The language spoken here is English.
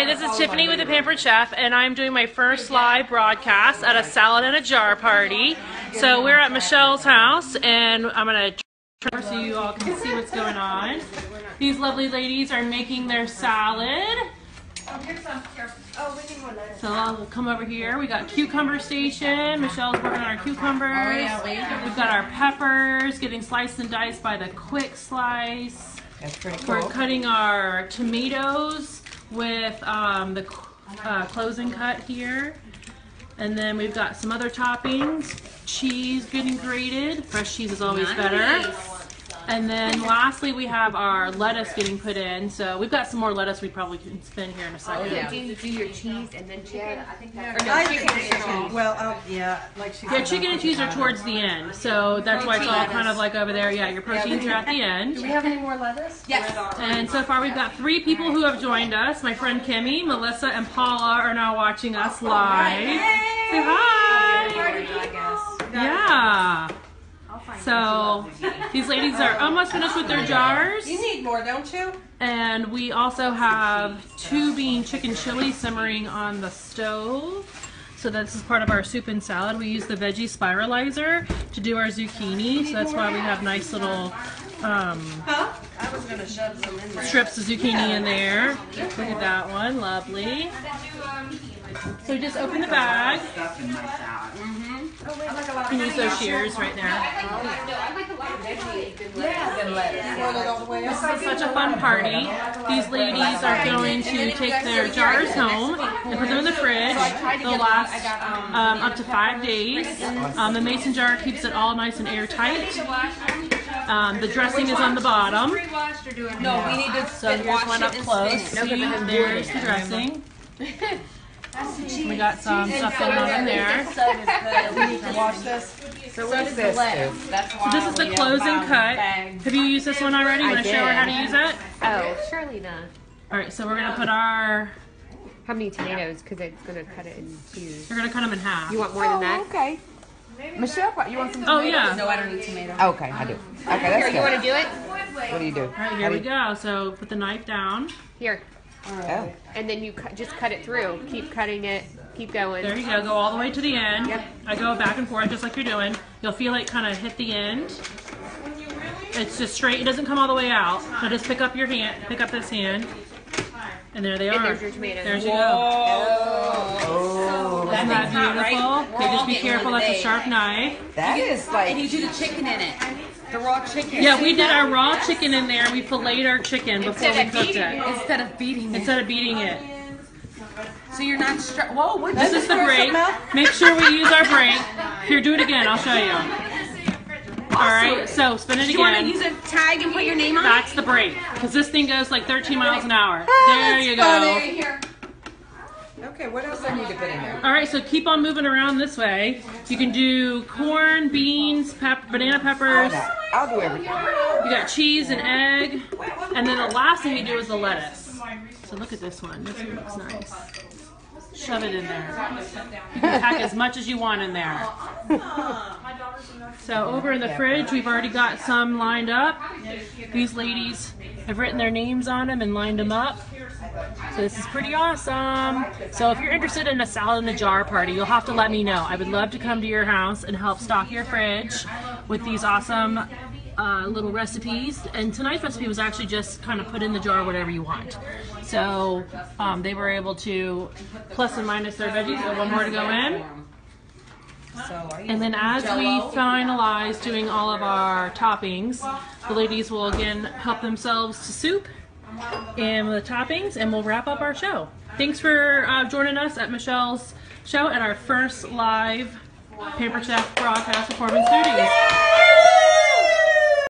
Hi, this is Tiffany with the Pampered Chef, and I'm doing my first live broadcast at a salad in a jar party. So we're at Michelle's house, and I'm gonna turn so you all can see what's going on. These lovely ladies are making their salad. So I'll come over here. We got cucumber station. Michelle's working on our cucumbers. Oh, We've got our peppers getting sliced and diced by the quick slice. That's pretty cool. We're cutting our tomatoes with um, the uh, closing cut here. And then we've got some other toppings. Cheese getting grated. Fresh cheese is always better. And then lastly, we have our lettuce getting put in. So we've got some more lettuce we probably can spin here in a second. Do you do your cheese and then chicken? I think- Well, uh, yeah, like she Yeah, said. chicken and cheese are towards the end. So that's why it's all kind of like over there. Yeah, your proteins are at the end. Do we have any more lettuce? Yes. And so far, we've got three people who have joined us. My friend Kimmy, Melissa, and Paula are now watching us live. Say hi. Yeah. So these ladies are almost finished with their jars. You need more, don't you? And we also have two bean chicken chili simmering on the stove. So this is part of our soup and salad. We use the veggie spiralizer to do our zucchini. So that's why we have nice little um, strips of zucchini in there. Look at that one, lovely. So we just open the bag. You can use those shears right there. This is such a fun party. These ladies are going to take their jars home and put them in the. They'll last um, up to five days. Um, the mason jar keeps it all nice and airtight. Um, the dressing is on the bottom. No, we need to So here's one up close. See, there's the dressing. We got some stuff going on in there. We need to wash this. So what is this? That's So this is the we have closing cut. bags. Have you used this one already? Want to show her how to use it? Oh, surely not. All right, so we're gonna put our. How many tomatoes? Because it's gonna cut it in two. You're gonna cut them in half. You want more than that? Oh, okay. Michelle, you want some? Oh yeah. No, I don't need tomato. Okay, I do. Okay, Here, that's you want good. to do it? What do you do? All right, here we go. So put the knife down. Here, Oh, and then you cut, just cut it through. Keep cutting it. Keep going. There you go. Go all the way to the end. Yep. I go back and forth just like you're doing. You'll feel it kind of hit the end. It's just straight. It doesn't come all the way out. So just pick up your hand. Pick up this hand. And there they And are. there's your tomatoes. There's you go. oh, Isn't that thing's hot, right? beautiful? Okay, just be careful. That's a sharp knife. that is And like you do the chicken in it. The raw chicken. Yeah, we did our raw chicken in there. We filleted our chicken before we Instead of cooked beating it. it. Instead of beating it. Instead of beating it. So you're not str- Whoa, what This is the brake. Make sure we use our brake. Here, do it again. I'll show you. All right, so spin it Do you want to again. use a tag and put your name on it? That's the brake, because this thing goes like 13 miles an hour. Ah, there you go. Here. Okay, what else I need to put in there? All right, so keep on moving around this way. You can do corn, beans, pep- banana peppers. I'll do everything. You got cheese and egg, and then the last thing you do is the lettuce. So look at this one. This one looks nice. Shove it in there. You can pack as much as you want in there. So over in the fridge, we've already got some lined up. These ladies have written their names on them and lined them up. So this is pretty awesome. So if you're interested in a salad in a jar party, you'll have to let me know. I would love to come to your house and help stock your fridge with these awesome uh, little recipes. And tonight's recipe was actually just kind of put in the jar whatever you want. So um, they were able to plus and minus their veggies. So one more to go in. So and then as we finalize doing all of our toppings, the ladies will again help themselves to soup and the toppings, and we'll wrap up our show. Thanks for uh, joining us at Michelle's show at our first live Pampered Chef broadcast performance duties.